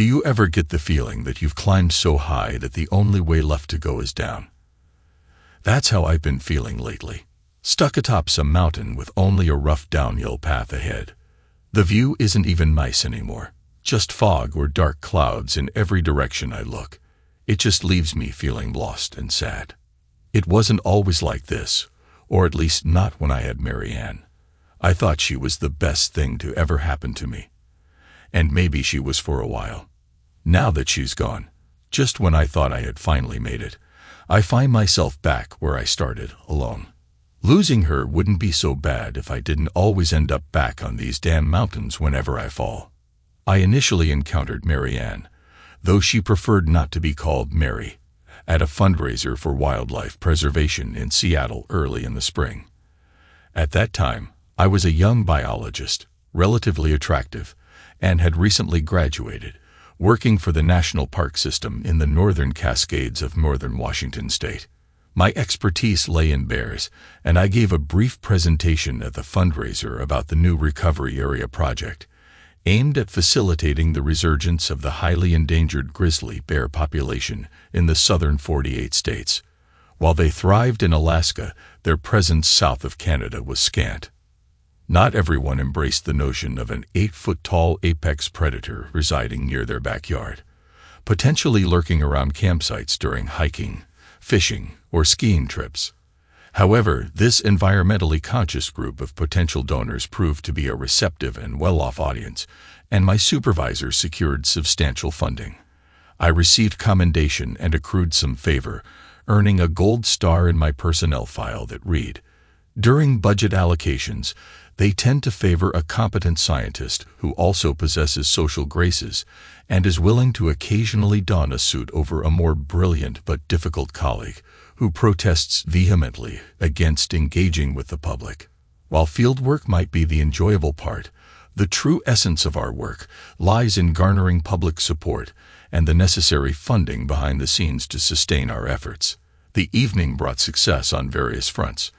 Do you ever get the feeling that you've climbed so high that the only way left to go is down? That's how I've been feeling lately. Stuck atop some mountain with only a rough downhill path ahead. The view isn't even nice anymore. Just fog or dark clouds in every direction I look. It just leaves me feeling lost and sad. It wasn't always like this, or at least not when I had Marianne. I thought she was the best thing to ever happen to me. And maybe she was for a while. Now that she's gone, just when I thought I had finally made it, I find myself back where I started, alone. Losing her wouldn't be so bad if I didn't always end up back on these damn mountains whenever I fall. I initially encountered Marianne, though she preferred not to be called Mary, at a fundraiser for wildlife preservation in Seattle early in the spring. At that time, I was a young biologist, relatively attractive, and had recently graduated, working for the National Park System in the northern Cascades of northern Washington state. My expertise lay in bears, and I gave a brief presentation at the fundraiser about the new Recovery Area project, aimed at facilitating the resurgence of the highly endangered grizzly bear population in the southern 48 states. While they thrived in Alaska, their presence south of Canada was scant. Not everyone embraced the notion of an eight-foot-tall apex predator residing near their backyard, potentially lurking around campsites during hiking, fishing, or skiing trips. However, this environmentally conscious group of potential donors proved to be a receptive and well-off audience, and my supervisor secured substantial funding. I received commendation and accrued some favor, earning a gold star in my personnel file that read, During budget allocations, they tend to favor a competent scientist who also possesses social graces and is willing to occasionally don a suit over a more brilliant but difficult colleague who protests vehemently against engaging with the public. While fieldwork might be the enjoyable part, the true essence of our work lies in garnering public support and the necessary funding behind the scenes to sustain our efforts. The evening brought success on various fronts.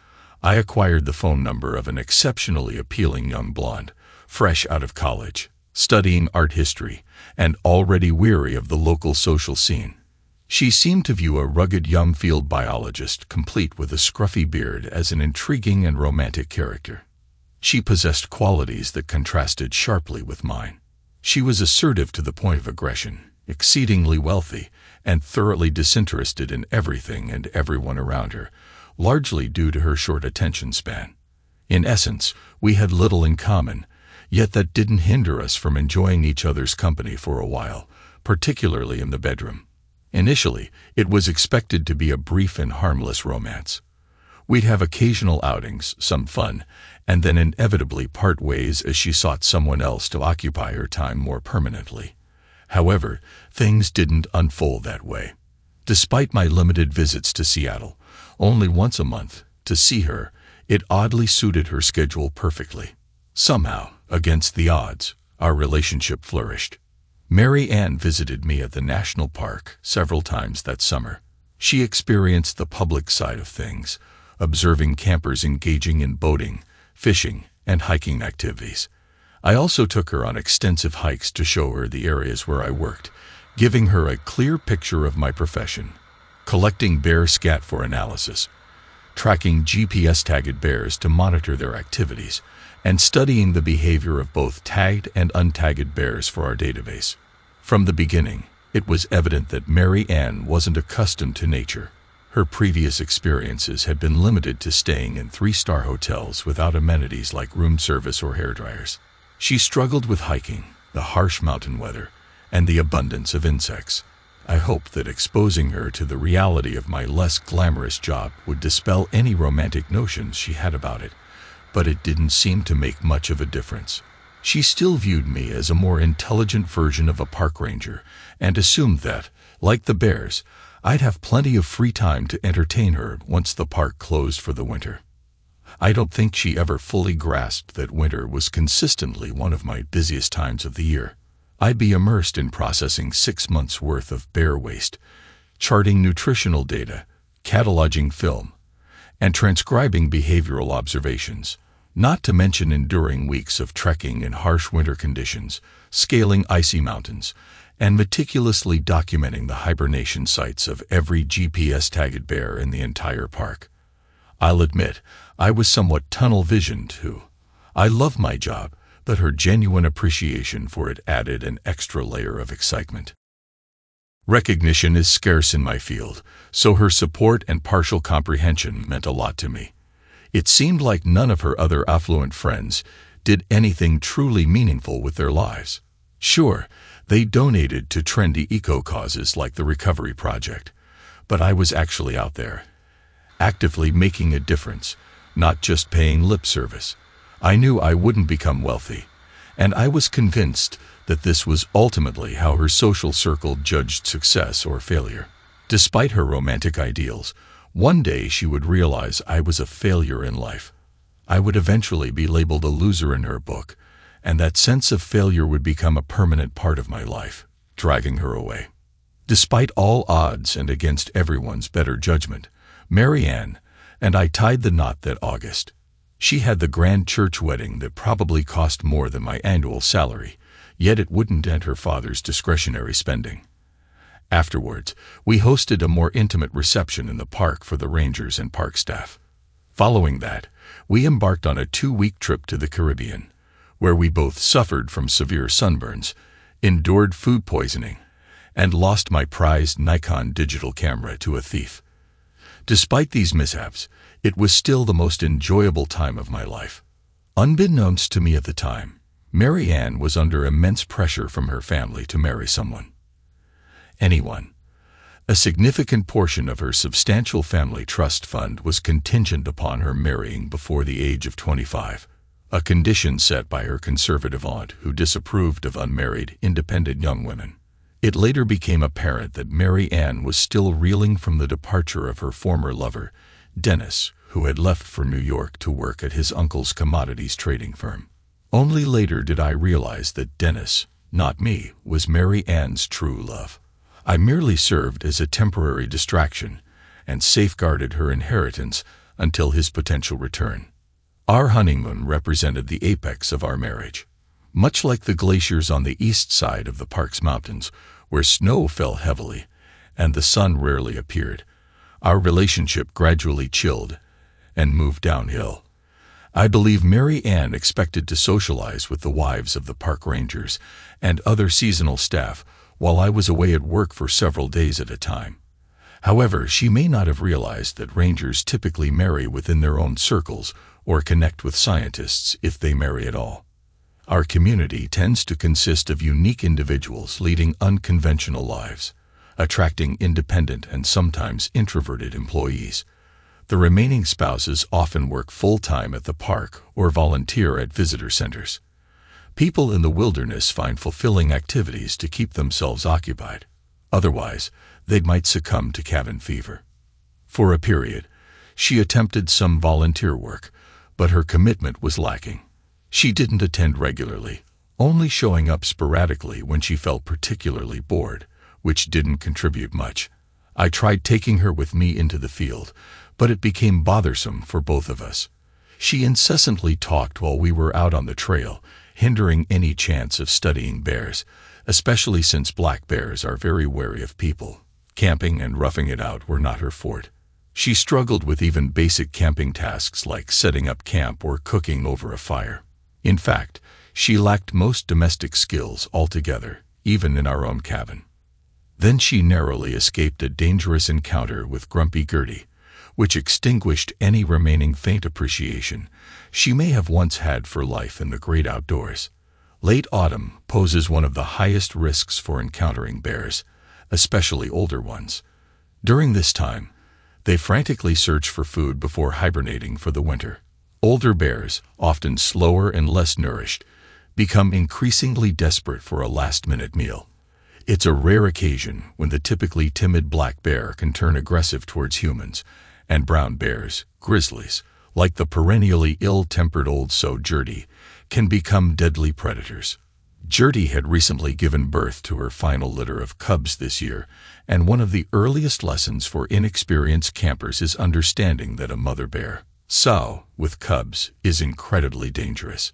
I acquired the phone number of an exceptionally appealing young blonde, fresh out of college, studying art history, and already weary of the local social scene. She seemed to view a rugged young field biologist, complete with a scruffy beard, as an intriguing and romantic character. She possessed qualities that contrasted sharply with mine. She was assertive to the point of aggression, exceedingly wealthy, and thoroughly disinterested in everything and everyone around her, largely due to her short attention span. In essence, we had little in common, yet that didn't hinder us from enjoying each other's company for a while, particularly in the bedroom. Initially, it was expected to be a brief and harmless romance. We'd have occasional outings, some fun, and then inevitably part ways as she sought someone else to occupy her time more permanently. However, things didn't unfold that way. Despite my limited visits to Seattle, only once a month, to see her, it oddly suited her schedule perfectly. Somehow, against the odds, our relationship flourished. Mary Ann visited me at the national park several times that summer. She experienced the public side of things, observing campers engaging in boating, fishing, and hiking activities. I also took her on extensive hikes to show her the areas where I worked, giving her a clear picture of my profession collecting bear scat for analysis, tracking GPS-tagged bears to monitor their activities, and studying the behavior of both tagged and untagged bears for our database. From the beginning, it was evident that Mary Ann wasn't accustomed to nature. Her previous experiences had been limited to staying in three-star hotels without amenities like room service or hairdryers. She struggled with hiking, the harsh mountain weather, and the abundance of insects. I hoped that exposing her to the reality of my less glamorous job would dispel any romantic notions she had about it, but it didn't seem to make much of a difference. She still viewed me as a more intelligent version of a park ranger and assumed that, like the bears, I'd have plenty of free time to entertain her once the park closed for the winter. I don't think she ever fully grasped that winter was consistently one of my busiest times of the year. I'd be immersed in processing six months' worth of bear waste, charting nutritional data, cataloging film, and transcribing behavioral observations, not to mention enduring weeks of trekking in harsh winter conditions, scaling icy mountains, and meticulously documenting the hibernation sites of every GPS-tagged bear in the entire park. I'll admit, I was somewhat tunnel-visioned too. I love my job, but her genuine appreciation for it added an extra layer of excitement. Recognition is scarce in my field, so her support and partial comprehension meant a lot to me. It seemed like none of her other affluent friends did anything truly meaningful with their lives. Sure, they donated to trendy eco-causes like the Recovery Project, but I was actually out there, actively making a difference, not just paying lip service. I knew I wouldn't become wealthy, and I was convinced that this was ultimately how her social circle judged success or failure. Despite her romantic ideals, one day she would realize I was a failure in life. I would eventually be labeled a loser in her book, and that sense of failure would become a permanent part of my life, dragging her away. Despite all odds and against everyone's better judgment, Mary Ann and I tied the knot that August. She had the grand church wedding that probably cost more than my annual salary, yet it wouldn't dent her father's discretionary spending. Afterwards, we hosted a more intimate reception in the park for the rangers and park staff. Following that, we embarked on a two-week trip to the Caribbean, where we both suffered from severe sunburns, endured food poisoning, and lost my prized Nikon digital camera to a thief. Despite these mishaps, it was still the most enjoyable time of my life. Unbeknownst to me at the time, Mary Ann was under immense pressure from her family to marry someone. Anyone. A significant portion of her substantial family trust fund was contingent upon her marrying before the age of 25, a condition set by her conservative aunt who disapproved of unmarried, independent young women. It later became apparent that Mary Ann was still reeling from the departure of her former lover, Dennis, who had left for New York to work at his uncle's commodities trading firm. Only later did I realize that Dennis, not me, was Mary Ann's true love. I merely served as a temporary distraction and safeguarded her inheritance until his potential return. Our honeymoon represented the apex of our marriage. Much like the glaciers on the east side of the park's mountains, where snow fell heavily and the sun rarely appeared, our relationship gradually chilled and moved downhill. I believe Mary Ann expected to socialize with the wives of the park rangers and other seasonal staff while I was away at work for several days at a time. However, she may not have realized that rangers typically marry within their own circles or connect with scientists if they marry at all. Our community tends to consist of unique individuals leading unconventional lives, attracting independent and sometimes introverted employees. The remaining spouses often work full-time at the park or volunteer at visitor centers. People in the wilderness find fulfilling activities to keep themselves occupied. Otherwise, they might succumb to cabin fever. For a period, she attempted some volunteer work, but her commitment was lacking. She didn't attend regularly, only showing up sporadically when she felt particularly bored, which didn't contribute much. I tried taking her with me into the field, but it became bothersome for both of us. She incessantly talked while we were out on the trail, hindering any chance of studying bears, especially since black bears are very wary of people. Camping and roughing it out were not her forte. She struggled with even basic camping tasks like setting up camp or cooking over a fire. In fact, she lacked most domestic skills altogether, even in our own cabin. Then she narrowly escaped a dangerous encounter with Grumpy Gertie, which extinguished any remaining faint appreciation she may have once had for life in the great outdoors. Late autumn poses one of the highest risks for encountering bears, especially older ones. During this time, they frantically search for food before hibernating for the winter. Older bears, often slower and less nourished, become increasingly desperate for a last-minute meal. It's a rare occasion when the typically timid black bear can turn aggressive towards humans, and brown bears, grizzlies, like the perennially ill-tempered old sow Gertie, can become deadly predators. Gertie had recently given birth to her final litter of cubs this year, and one of the earliest lessons for inexperienced campers is understanding that a mother bear, sow, with cubs, is incredibly dangerous.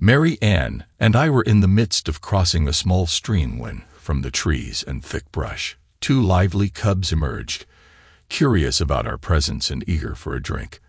Mary Ann and I were in the midst of crossing a small stream when, from the trees and thick brush, two lively cubs emerged, curious about our presence and eager for a drink.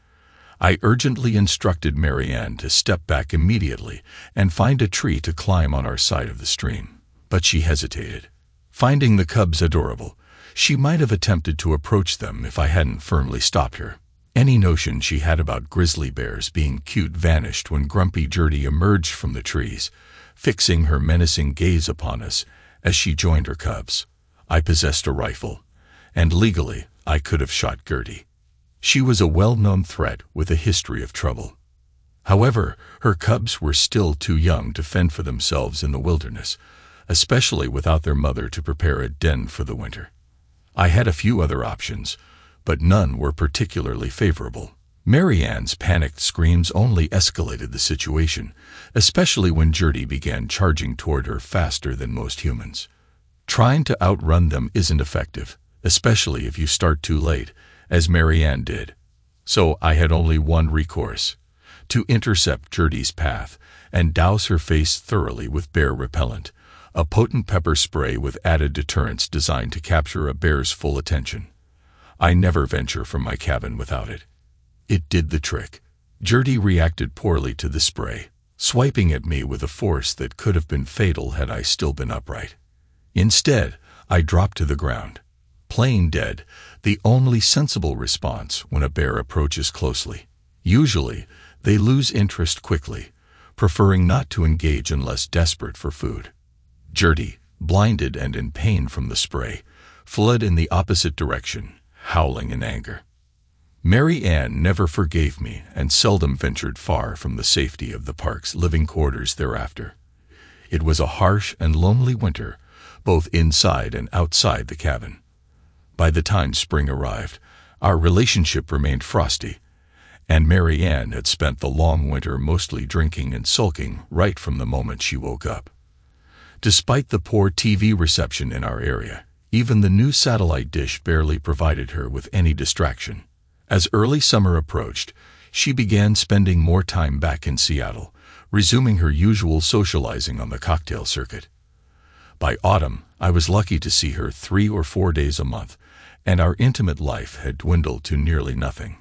I urgently instructed Mary Ann to step back immediately and find a tree to climb on our side of the stream. But she hesitated. Finding the cubs adorable, she might have attempted to approach them if I hadn't firmly stopped her. Any notion she had about grizzly bears being cute vanished when Grumpy Gertie emerged from the trees, fixing her menacing gaze upon us as she joined her cubs. I possessed a rifle, and legally I could have shot Gertie. She was a well-known threat with a history of trouble. However, her cubs were still too young to fend for themselves in the wilderness, especially without their mother to prepare a den for the winter. I had a few other options, but none were particularly favorable. Mary Ann's panicked screams only escalated the situation, especially when Gertie began charging toward her faster than most humans. Trying to outrun them isn't effective, especially if you start too late, as Mary Ann did. So I had only one recourse, to intercept Gertie's path and douse her face thoroughly with bear repellent, a potent pepper spray with added deterrence designed to capture a bear's full attention. I never venture from my cabin without it. It did the trick. Gertie reacted poorly to the spray, swiping at me with a force that could have been fatal had I still been upright. Instead, I dropped to the ground. Plain dead, the only sensible response when a bear approaches closely. Usually, they lose interest quickly, preferring not to engage unless desperate for food. Gertie, blinded and in pain from the spray, fled in the opposite direction, howling in anger. Mary Ann never forgave me and seldom ventured far from the safety of the park's living quarters thereafter. It was a harsh and lonely winter, both inside and outside the cabin. By the time spring arrived, our relationship remained frosty, and Mary Ann had spent the long winter mostly drinking and sulking right from the moment she woke up. Despite the poor TV reception in our area, even the new satellite dish barely provided her with any distraction. As early summer approached, she began spending more time back in Seattle, resuming her usual socializing on the cocktail circuit. By autumn, I was lucky to see her three or four days a month, and our intimate life had dwindled to nearly nothing.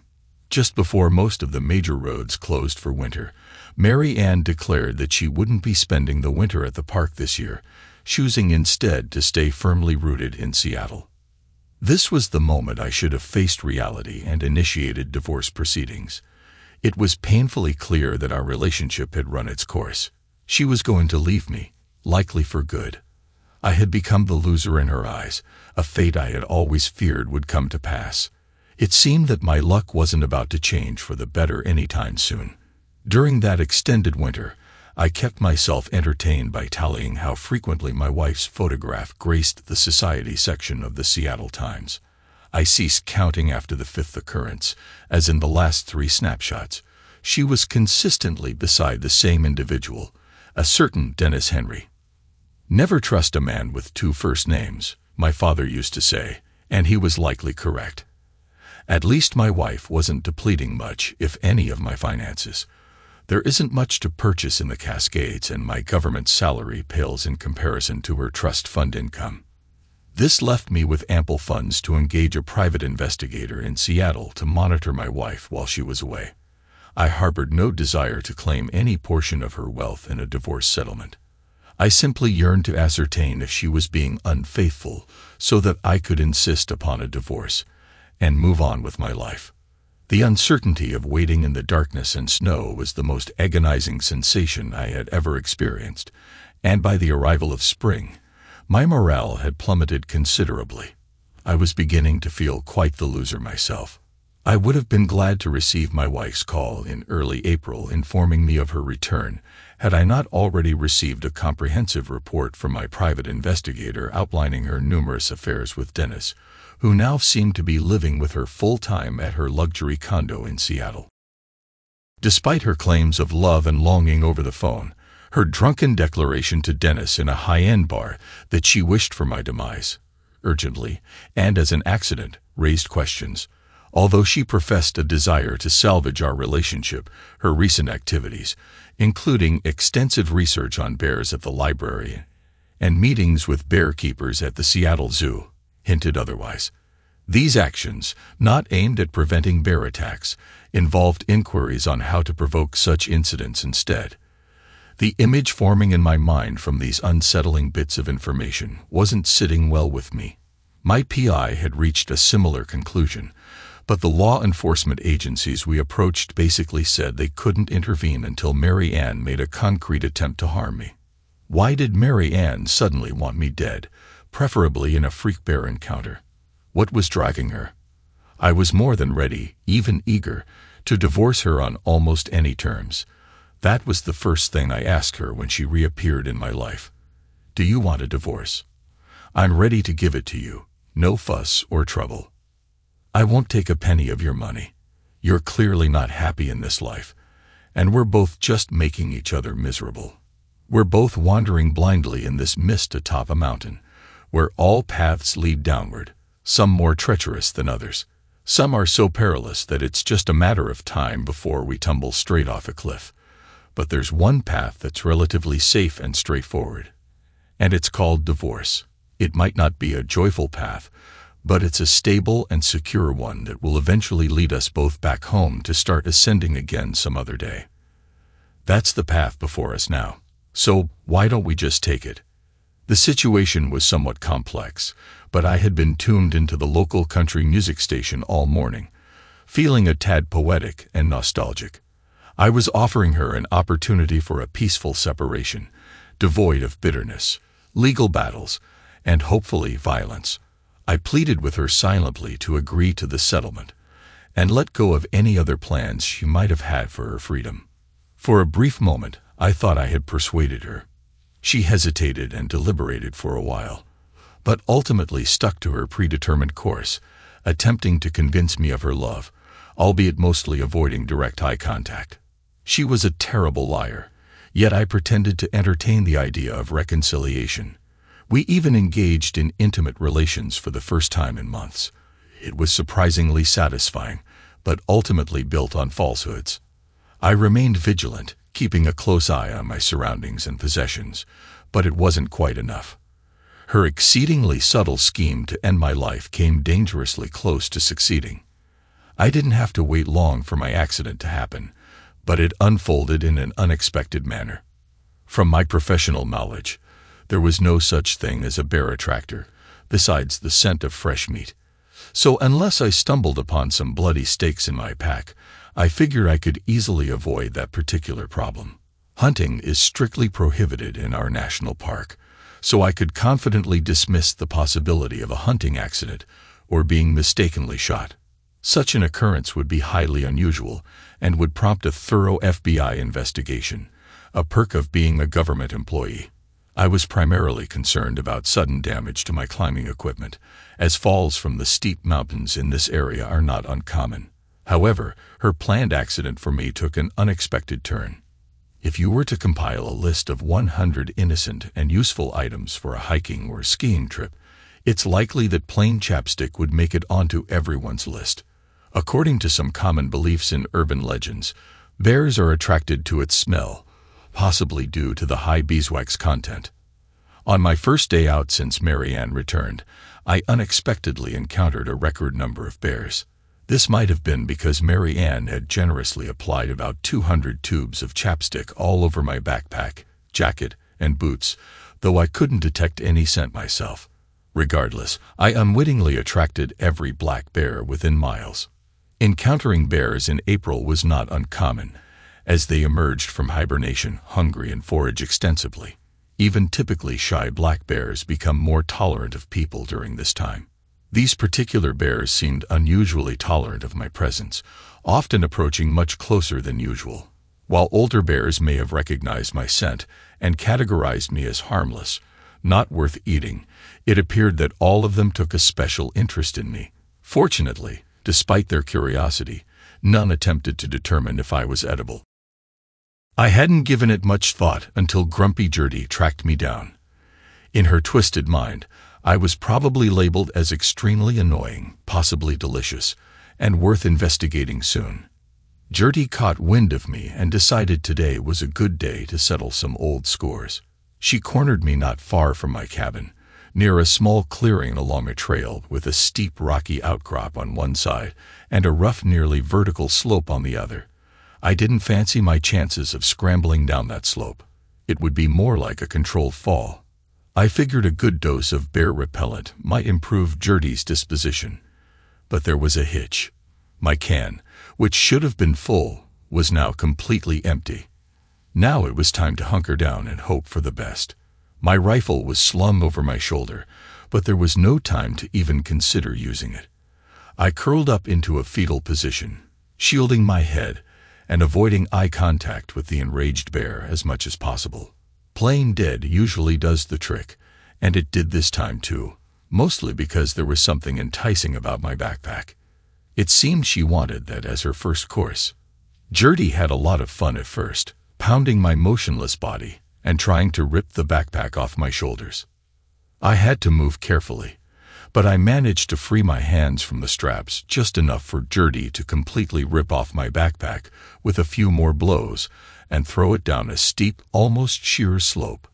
Just before most of the major roads closed for winter, Mary Ann declared that she wouldn't be spending the winter at the park this year, choosing instead to stay firmly rooted in Seattle. This was the moment I should have faced reality and initiated divorce proceedings. It was painfully clear that our relationship had run its course. She was going to leave me, likely for good. I had become the loser in her eyes, a fate I had always feared would come to pass. It seemed that my luck wasn't about to change for the better any time soon. During that extended winter, I kept myself entertained by tallying how frequently my wife's photograph graced the society section of the Seattle Times. I ceased counting after the fifth occurrence, as in the last three snapshots. She was consistently beside the same individual, a certain Dennis Henry. Never trust a man with two first names, my father used to say, and he was likely correct. At least my wife wasn't depleting much, if any, of my finances. There isn't much to purchase in the Cascades, and my government salary pales in comparison to her trust fund income. This left me with ample funds to engage a private investigator in Seattle to monitor my wife while she was away. I harbored no desire to claim any portion of her wealth in a divorce settlement. I simply yearned to ascertain if she was being unfaithful so that I could insist upon a divorce and move on with my life. The uncertainty of waiting in the darkness and snow was the most agonizing sensation I had ever experienced, and by the arrival of spring, my morale had plummeted considerably. I was beginning to feel quite the loser myself. I would have been glad to receive my wife's call in early April informing me of her return had I not already received a comprehensive report from my private investigator outlining her numerous affairs with Dennis, who now seemed to be living with her full-time at her luxury condo in Seattle. Despite her claims of love and longing over the phone, her drunken declaration to Dennis in a high-end bar that she wished for my demise, urgently, and as an accident, raised questions. Although she professed a desire to salvage our relationship, her recent activities, including extensive research on bears at the library and meetings with bear keepers at the Seattle Zoo, hinted otherwise. These actions, not aimed at preventing bear attacks, involved inquiries on how to provoke such incidents instead. The image forming in my mind from these unsettling bits of information wasn't sitting well with me. My PI had reached a similar conclusion, but the law enforcement agencies we approached basically said they couldn't intervene until Mary Ann made a concrete attempt to harm me. Why did Mary Ann suddenly want me dead, preferably in a freak bear encounter? What was driving her? I was more than ready, even eager, to divorce her on almost any terms. That was the first thing I asked her when she reappeared in my life. Do you want a divorce? I'm ready to give it to you. No fuss or trouble. I won't take a penny of your money. You're clearly not happy in this life, and we're both just making each other miserable. We're both wandering blindly in this mist atop a mountain, where all paths lead downward, some more treacherous than others. Some are so perilous that it's just a matter of time before we tumble straight off a cliff but there's one path that's relatively safe and straightforward, and it's called divorce. It might not be a joyful path, but it's a stable and secure one that will eventually lead us both back home to start ascending again some other day. That's the path before us now, so why don't we just take it? The situation was somewhat complex, but I had been tuned into the local country music station all morning, feeling a tad poetic and nostalgic. I was offering her an opportunity for a peaceful separation, devoid of bitterness, legal battles, and hopefully violence. I pleaded with her silently to agree to the settlement and let go of any other plans she might have had for her freedom. For a brief moment, I thought I had persuaded her. She hesitated and deliberated for a while, but ultimately stuck to her predetermined course, attempting to convince me of her love, albeit mostly avoiding direct eye contact. She was a terrible liar, yet I pretended to entertain the idea of reconciliation. We even engaged in intimate relations for the first time in months. It was surprisingly satisfying, but ultimately built on falsehoods. I remained vigilant, keeping a close eye on my surroundings and possessions, but it wasn't quite enough. Her exceedingly subtle scheme to end my life came dangerously close to succeeding. I didn't have to wait long for my accident to happen but it unfolded in an unexpected manner. From my professional knowledge, there was no such thing as a bear attractor, besides the scent of fresh meat. So unless I stumbled upon some bloody steaks in my pack, I figured I could easily avoid that particular problem. Hunting is strictly prohibited in our national park, so I could confidently dismiss the possibility of a hunting accident or being mistakenly shot. Such an occurrence would be highly unusual and would prompt a thorough FBI investigation, a perk of being a government employee. I was primarily concerned about sudden damage to my climbing equipment, as falls from the steep mountains in this area are not uncommon. However, her planned accident for me took an unexpected turn. If you were to compile a list of 100 innocent and useful items for a hiking or skiing trip, it's likely that plain chapstick would make it onto everyone's list. According to some common beliefs in urban legends, bears are attracted to its smell, possibly due to the high beeswax content. On my first day out since Mary Ann returned, I unexpectedly encountered a record number of bears. This might have been because Mary Ann had generously applied about 200 tubes of chapstick all over my backpack, jacket, and boots, though I couldn't detect any scent myself. Regardless, I unwittingly attracted every black bear within miles. Encountering bears in April was not uncommon, as they emerged from hibernation hungry and forage extensively. Even typically shy black bears become more tolerant of people during this time. These particular bears seemed unusually tolerant of my presence, often approaching much closer than usual. While older bears may have recognized my scent and categorized me as harmless, not worth eating, it appeared that all of them took a special interest in me. Fortunately, Despite their curiosity, none attempted to determine if I was edible. I hadn't given it much thought until Grumpy Gertie tracked me down. In her twisted mind, I was probably labeled as extremely annoying, possibly delicious, and worth investigating soon. Gertie caught wind of me and decided today was a good day to settle some old scores. She cornered me not far from my cabin, near a small clearing along a trail with a steep rocky outcrop on one side and a rough nearly vertical slope on the other. I didn't fancy my chances of scrambling down that slope. It would be more like a controlled fall. I figured a good dose of bear repellent might improve Gertie's disposition. But there was a hitch. My can, which should have been full, was now completely empty. Now it was time to hunker down and hope for the best. My rifle was slung over my shoulder, but there was no time to even consider using it. I curled up into a fetal position, shielding my head and avoiding eye contact with the enraged bear as much as possible. Playing dead usually does the trick, and it did this time too, mostly because there was something enticing about my backpack. It seemed she wanted that as her first course. Gertie had a lot of fun at first, pounding my motionless body and trying to rip the backpack off my shoulders. I had to move carefully, but I managed to free my hands from the straps just enough for Gertie to completely rip off my backpack with a few more blows and throw it down a steep, almost sheer slope.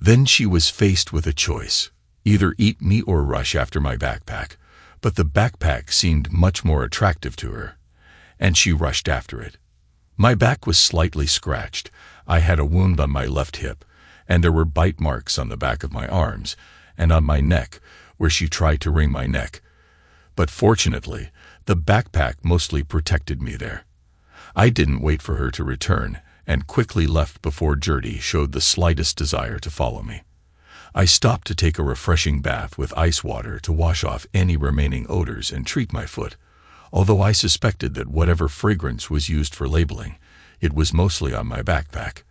Then she was faced with a choice, either eat me or rush after my backpack, but the backpack seemed much more attractive to her, and she rushed after it. My back was slightly scratched, I had a wound on my left hip, and there were bite marks on the back of my arms and on my neck where she tried to wring my neck. But fortunately, the backpack mostly protected me there. I didn't wait for her to return and quickly left before Gertie showed the slightest desire to follow me. I stopped to take a refreshing bath with ice water to wash off any remaining odors and treat my foot, although I suspected that whatever fragrance was used for labeling, it was mostly on my backpack.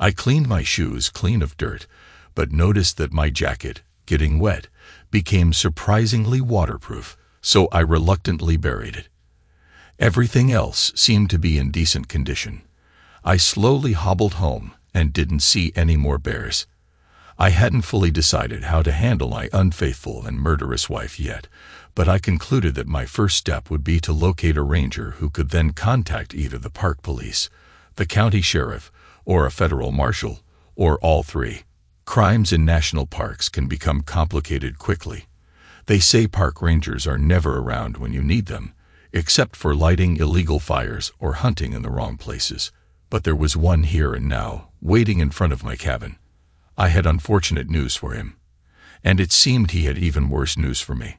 I cleaned my shoes clean of dirt, but noticed that my jacket, getting wet, became surprisingly waterproof, so I reluctantly buried it. Everything else seemed to be in decent condition. I slowly hobbled home and didn't see any more bears. I hadn't fully decided how to handle my unfaithful and murderous wife yet, but I concluded that my first step would be to locate a ranger who could then contact either the park police, the county sheriff, or a federal marshal, or all three. Crimes in national parks can become complicated quickly. They say park rangers are never around when you need them, except for lighting illegal fires or hunting in the wrong places. But there was one here and now, waiting in front of my cabin. I had unfortunate news for him, and it seemed he had even worse news for me.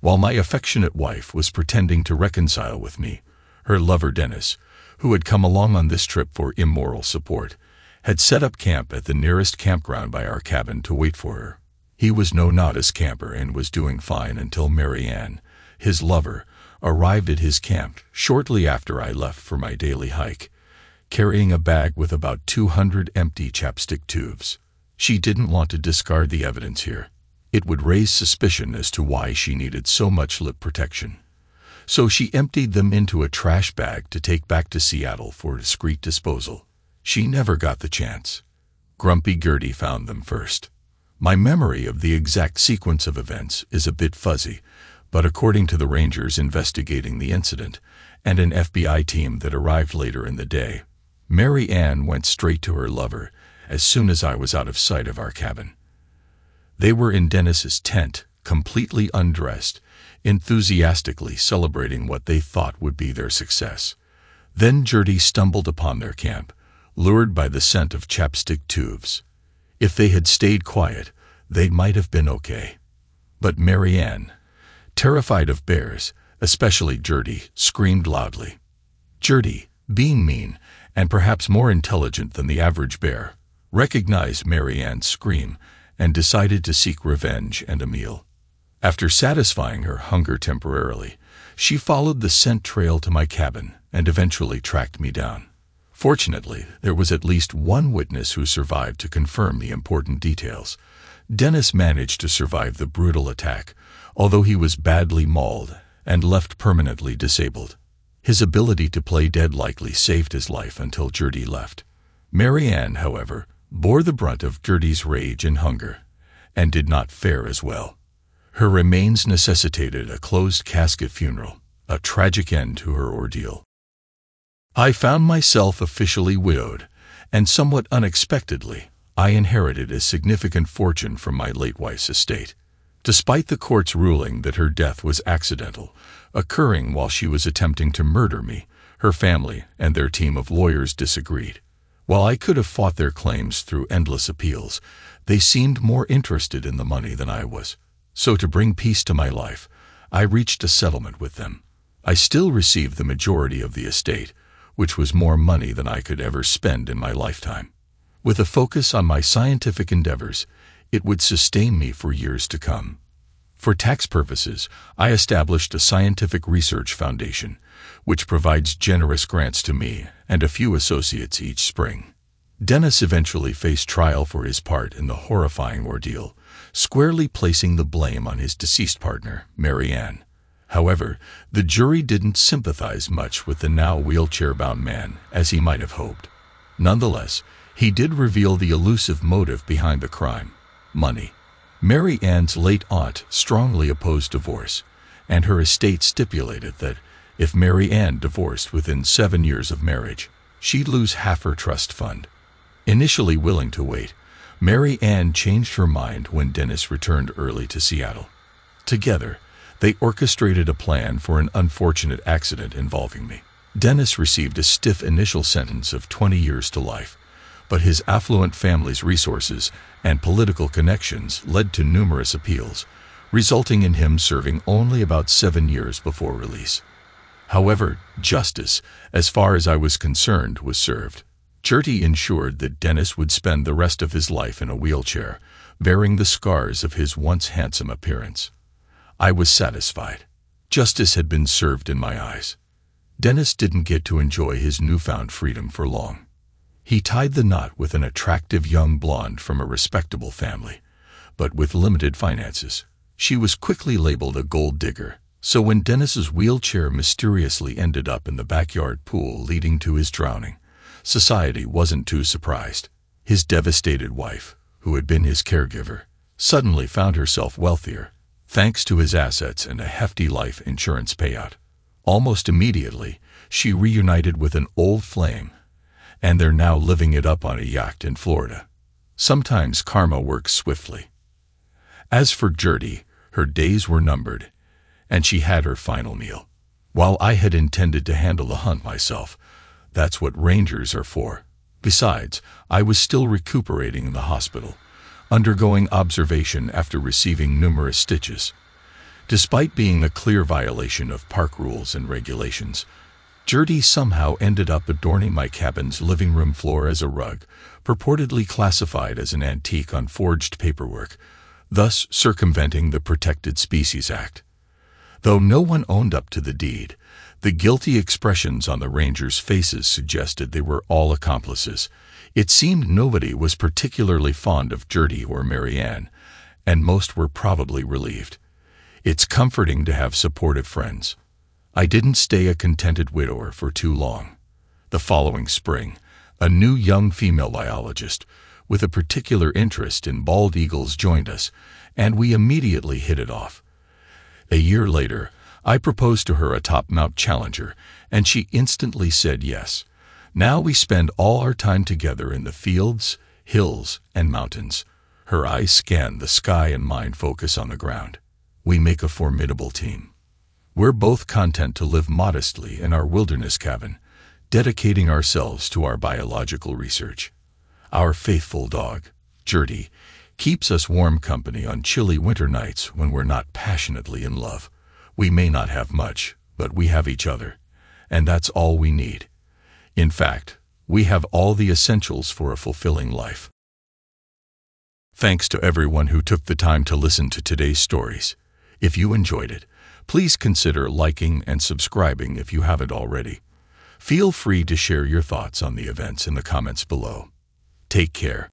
While my affectionate wife was pretending to reconcile with me, her lover Dennis, who had come along on this trip for immoral support, had set up camp at the nearest campground by our cabin to wait for her. He was no novice camper and was doing fine until Mary Ann, his lover, arrived at his camp shortly after I left for my daily hike, carrying a bag with about 200 empty chapstick tubes. She didn't want to discard the evidence here. It would raise suspicion as to why she needed so much lip protection. So she emptied them into a trash bag to take back to Seattle for discreet disposal. She never got the chance. Grumpy Gertie found them first. My memory of the exact sequence of events is a bit fuzzy, but according to the rangers investigating the incident and an FBI team that arrived later in the day, Mary Ann went straight to her lover as soon as I was out of sight of our cabin. They were in Dennis's tent, completely undressed, enthusiastically celebrating what they thought would be their success. Then Gertie stumbled upon their camp, lured by the scent of chapstick tubes. If they had stayed quiet, they might have been okay. But Mary Ann, terrified of bears, especially Gertie, screamed loudly. Gertie, being mean and perhaps more intelligent than the average bear, recognized Mary Ann's scream and decided to seek revenge and a meal. After satisfying her hunger temporarily, she followed the scent trail to my cabin and eventually tracked me down. Fortunately, there was at least one witness who survived to confirm the important details. Dennis managed to survive the brutal attack, although he was badly mauled and left permanently disabled. His ability to play dead likely saved his life until Gertie left. Mary Ann, however, bore the brunt of Gertie's rage and hunger, and did not fare as well. Her remains necessitated a closed casket funeral, a tragic end to her ordeal. I found myself officially widowed, and somewhat unexpectedly, I inherited a significant fortune from my late wife's estate. Despite the court's ruling that her death was accidental, occurring while she was attempting to murder me, her family and their team of lawyers disagreed. While I could have fought their claims through endless appeals, they seemed more interested in the money than I was. So to bring peace to my life, I reached a settlement with them. I still received the majority of the estate, which was more money than I could ever spend in my lifetime. With a focus on my scientific endeavors, it would sustain me for years to come. For tax purposes, I established a scientific research foundation, which provides generous grants to me and a few associates each spring. Dennis eventually faced trial for his part in the horrifying ordeal, squarely placing the blame on his deceased partner, Marianne. However, the jury didn't sympathize much with the now wheelchair-bound man, as he might have hoped. Nonetheless, he did reveal the elusive motive behind the crime, money. Mary Ann's late aunt strongly opposed divorce, and her estate stipulated that if Mary Ann divorced within seven years of marriage, she'd lose half her trust fund. Initially willing to wait, Mary Ann changed her mind when Dennis returned early to Seattle. Together, they orchestrated a plan for an unfortunate accident involving me. Dennis received a stiff initial sentence of 20 years to life, but his affluent family's resources and political connections led to numerous appeals, resulting in him serving only about seven years before release. However, justice, as far as I was concerned, was served. Gertie ensured that Dennis would spend the rest of his life in a wheelchair, bearing the scars of his once handsome appearance. I was satisfied. Justice had been served in my eyes. Dennis didn't get to enjoy his newfound freedom for long. He tied the knot with an attractive young blonde from a respectable family, but with limited finances. She was quickly labeled a gold digger so when Dennis's wheelchair mysteriously ended up in the backyard pool leading to his drowning, society wasn't too surprised. His devastated wife, who had been his caregiver, suddenly found herself wealthier, thanks to his assets and a hefty life insurance payout. Almost immediately, she reunited with an old flame, and they're now living it up on a yacht in Florida. Sometimes karma works swiftly. As for Gertie, her days were numbered, and she had her final meal. While I had intended to handle the hunt myself, that's what rangers are for. Besides, I was still recuperating in the hospital, undergoing observation after receiving numerous stitches. Despite being a clear violation of park rules and regulations, Gertie somehow ended up adorning my cabin's living room floor as a rug, purportedly classified as an antique on forged paperwork, thus circumventing the Protected Species Act. Though no one owned up to the deed, the guilty expressions on the rangers' faces suggested they were all accomplices. It seemed nobody was particularly fond of Gertie or Marianne, and most were probably relieved. It's comforting to have supportive friends. I didn't stay a contented widower for too long. The following spring, a new young female biologist with a particular interest in bald eagles joined us, and we immediately hit it off. A year later, I proposed to her atop Mount Challenger, and she instantly said yes. Now we spend all our time together in the fields, hills, and mountains. Her eyes scan the sky and mine focus on the ground. We make a formidable team. We're both content to live modestly in our wilderness cabin, dedicating ourselves to our biological research. Our faithful dog, Gertie, keeps us warm company on chilly winter nights when we're not passionately in love. We may not have much, but we have each other, and that's all we need. In fact, we have all the essentials for a fulfilling life. Thanks to everyone who took the time to listen to today's stories. If you enjoyed it, please consider liking and subscribing if you haven't already. Feel free to share your thoughts on the events in the comments below. Take care